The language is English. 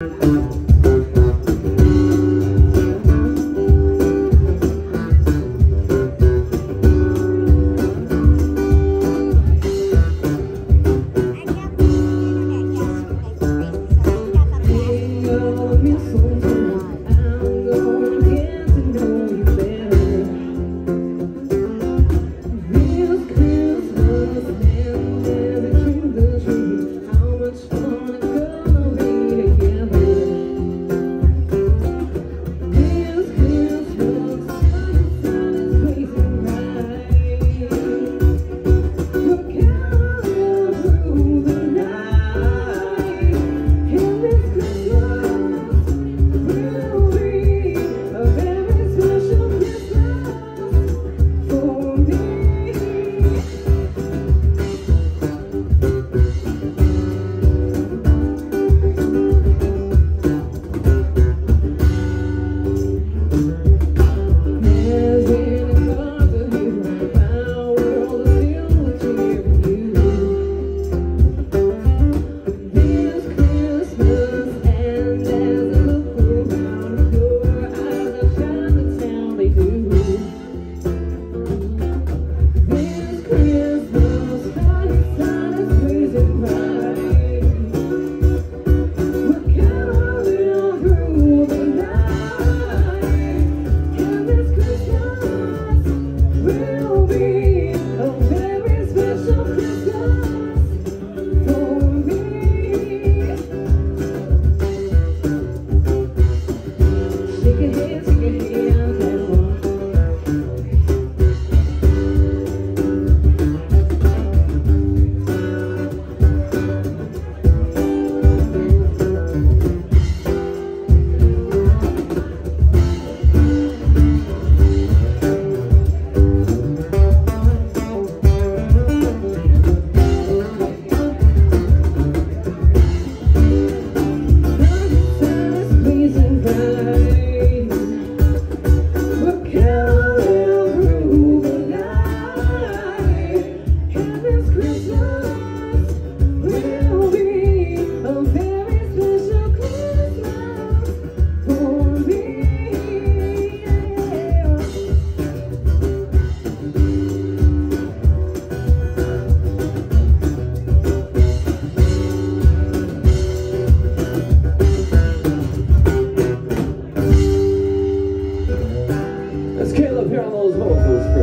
Thank all of